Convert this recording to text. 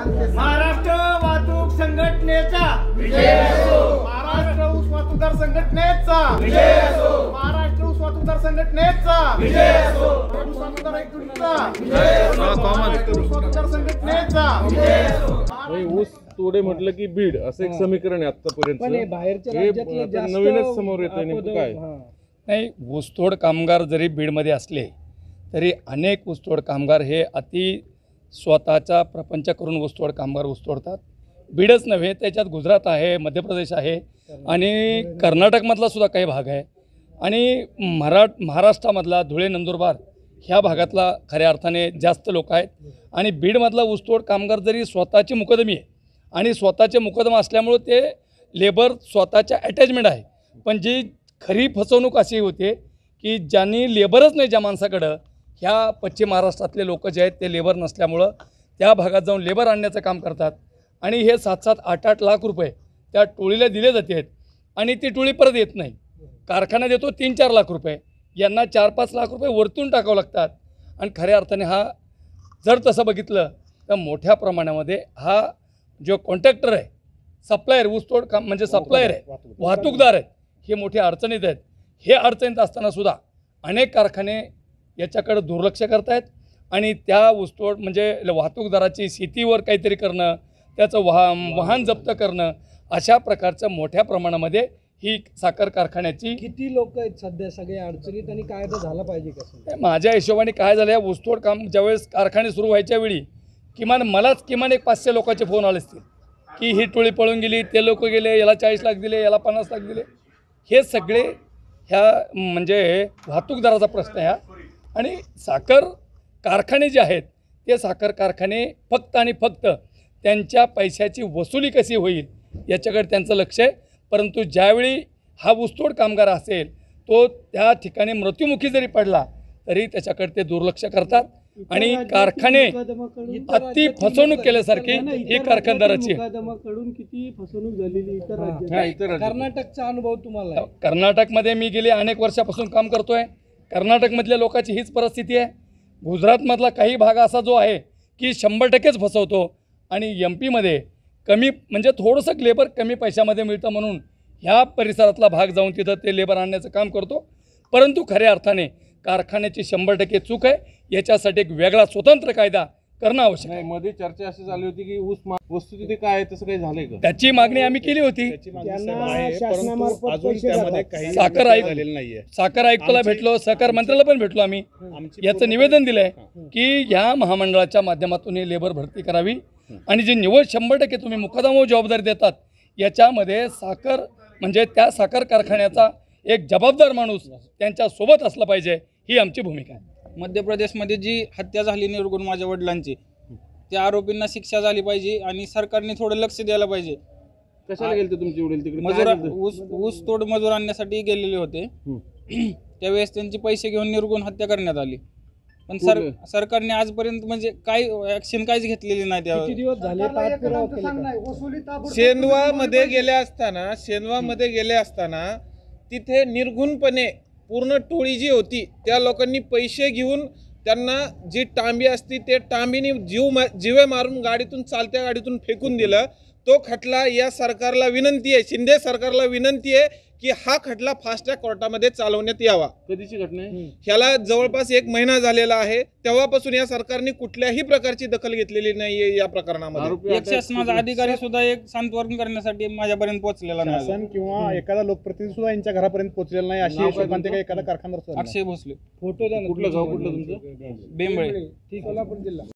महाराष्ट्र वाहतूक संघटनेचा महाराष्ट्र ऊस वाहतूकदार संघटनेचा महाराष्ट्र ऊस वाहतूकदार संघटनेचा संघटनेचा ऊस तोडे म्हटलं की बीड असं एक समीकरण आहे आतापर्यंत पण बाहेरच्या राज्यातले आता जास्त नवीनच समोर आपद- काय? नाही ऊसतोड कामगार जरी बीडमध्ये असले तरी अनेक ऊसतोड कामगार हे अति स्वतःचा प्रपंच करून ऊसतोड कामगार ऊस तोडतात बीडच नव्हे त्याच्यात गुजरात आहे मध्य प्रदेश आहे आणि कर्नाटकमधला सुद्धा काही भाग आहे. आणि मरा महाराष्ट्रामधला धुळे नंदुरबार ह्या भागातला खऱ्या अर्थाने जास्त लोक आहेत. आणि बीडमधला ऊसतोड कामगार जरी स्वतःची मुकदमी आहे आणि स्वतःचे मुकदमा असल्यामुळं ते लेबर स्वतःच्या अटॅचमेंट आहे. पण जी खरी फसवणूक अशी होते की ज्यांनी लेबरच नाही ज्या माणसाकडं ह्या पश्चिम महाराष्ट्रातले लोक जे आहेत ते लेबर नसल्यामुळं त्या भागात जाऊन लेबर आणण्याचं काम करतात. आणि हे सात सात आठ आठ लाख रुपये त्या टोळीला दिले जातात आणि ती टोळी परत येत नाही. कारखाना देतो तीन चार लाख रुपये. यांना चार पाच लाख रुपये वरतून टाकावं लागतात. आणि खऱ्या अर्थाने हा जर तसं बघितलं तर मोठ्या प्रमाणामध्ये हा जो कॉन्ट्रॅक्टर आहे सप्लायर ऊसतोड काम म्हणजे सप्लायर आहे वाहतूकदार. आहेत. हे मोठ्या अडचणीत आहेत. हे अडचणीत असताना सुद्धा अनेक कारखाने याच्याकडे दुर्लक्ष करत आहेत आणि त्या ऊसतोड म्हणजे वाहतूकदाराची शेतीवर काहीतरी करणं त्याचं वाह वाहन जप्त करणं अशा प्रकारचं मोठ्या प्रमाणामध्ये ही साखर कारखान्याची किती लोक आहेत सध्या? सगळे अडचणीत आणि कायदा झाला पाहिजे कसं? माझ्या हिशोबाने काय झालं या ऊसतोड काम ज्यावेळेस कारखाने सुरू व्हायच्या वेळी किमान मलाच किमान एक पाचशे लोकांचे फोन आले असतील. की ही टोळी पळून गेली ते लोक गेले याला चाळीस लाख दिले याला पन्नास लाख दिले. हे सगळे ह्या म्हणजे वाहतूकदाराचा प्रश्न आहे हा. आणि साखर कारखाने जे आहेत ते साखर कारखाने फक्त आणि फक्त त्यांच्या पैशाची वसुली कशी होईल याच्याकडे त्यांचं लक्ष आहे. परंतु ज्यावेळी हा ऊसतोड कामगार असेल तो त्या ठिकाणी मृत्युमुखी जरी पडला तरी त्याच्याकडे ते दुर्लक्ष करतात. आणि कारखाने अति फसवणूक केल्यासारखी ही कारखानदाराची किती फसवणूक झालेली इतर हा. कर्नाटकचा अनुभव तुम्हाला आहे. कर्नाटकमध्ये मी गेले अनेक वर्षापासून काम करतो आहे कर्नाटकमधल्या लोकांची हीच परिस्थिती आहे. गुजरातमधला काही भाग असा जो आहे की शंभर टक्केच फसवतो आणि एम पीमध्ये कमी म्हणजे थोडंसं लेबर कमी पैशामध्ये मिळतं म्हणून ह्या परिसरातला भाग जाऊन तिथं ते लेबर आणण्याचं काम करतो. परंतु खऱ्या अर्थाने कारखान्याची शंभर टक्के चूक आहे. याच्यासाठी एक वेगळा स्वतंत्र कायदा करणं आवश्यक आहे. नाही मध्ये चर्चा अशी झाली होती की ऊस वस्तुस्थिती काय आहे तसं काही झालंय का? त्याची मागणी आम्ही केली होती. साखर आयुक्त साखर आयुक्ताला भेटलो सहकार मंत्र्याला पण भेटलो आम्ही. याचं निवेदन दिलंय की या महामंडळाच्या माध्यमातून ही लेबर भरती करावी आणि जे निवड शंभर टक्के तुम्ही मुकादमावर जबाबदारी देतात याच्यामध्ये साखर म्हणजे त्या साखर कारखान्याचा एक जबाबदार माणूस त्यांच्यासोबत असला पाहिजे ही आमची भूमिका आहे. मध्य प्रदेशमध्ये जी हत्या झाली निर्गुण माझ्या वडिलांची त्या आरोपींना शिक्षा झाली पाहिजे आणि सरकारने थोडं लक्ष द्यायला पाहिजे. कशाला गेलते तुमची वडील तिकडे? मजूर? ऊस ऊस तोड मजूर आणण्यासाठी गेलेले होते. त्यावेळेस त्यांची पैसे घेऊन निर्गुण हत्या करण्यात आली. पण सर सरकारने आजपर्यंत म्हणजे काय ऍक्शन काहीच घेतलेली नाही त्यावर? शेनवामध्ये गेले असताना शेनवामध्ये गेले असताना तिथे निर्घुणपणे पूर्ण टोळी जी होती त्या लोकांनी पैसे घेऊन त्यांना जी टांबी असती ते टांबीने जीव मा जिवे मारून गाडीतून चालत्या गाडीतून फेकून दिलं. तो खटला या सरकारला विनंती आहे शिंदे सरकारला विनंती आहे की हा खटला फास्ट ट्रॅक कोर्टामध्ये चालवण्यात यावा. कधीची घटना आहे? ह्याला जवळपास एक महिना झालेला आहे. तेव्हापासून या सरकारने कुठल्याही प्रकारची दखल घेतलेली नाहीये या प्रकरणामध्ये. एक शासनाचा अधिकारी सुद्धा एक सांत्वन करण्यासाठी माझ्यापर्यंत पोहोचलेला नाही. किंवा एखादा लोकप्रतिनिधी सुद्धा यांच्या घरापर्यंत पोहोचलेला नाही अशी नाव काय शोभांते तुमचं? एखादा कारखानदार सुद्धा नाही. अक्षय भोसले. फोटो द्या ना कुठलं गाव कुठलं तुमचं. बेंबळे. ठीक सोलापूर जिल्हा.